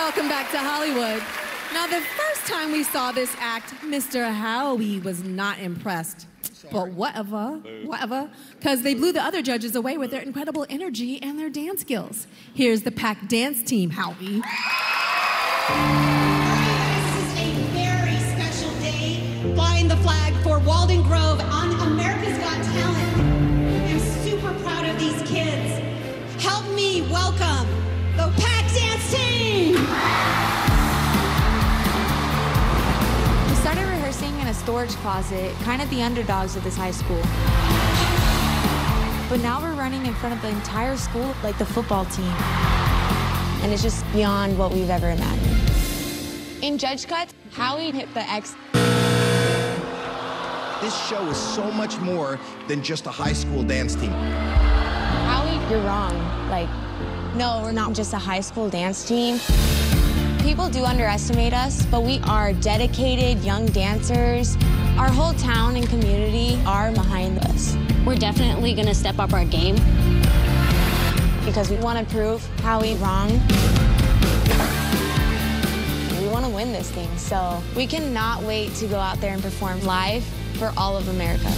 Welcome back to Hollywood. Now, the first time we saw this act, Mr. Howie was not impressed. But whatever, whatever, because they blew the other judges away with their incredible energy and their dance skills. Here's the PAC dance team, Howie. This is a very special day. Flying the flag for Walden Grove on America's Got Talent. I'm super proud of these kids. Help me welcome storage closet, kind of the underdogs of this high school. But now we're running in front of the entire school like the football team. and it's just beyond what we've ever imagined. In judge cuts, Howie hit the X. This show is so much more than just a high school dance team. Howie, you're wrong. Like, no, we're not just a high school dance team. People do underestimate us, but we are dedicated young dancers. Our whole town and community are behind us We're definitely gonna step up our game. because we want to prove Howie wrong. We want to win this thing, so we cannot wait to go out there and perform live for all of America.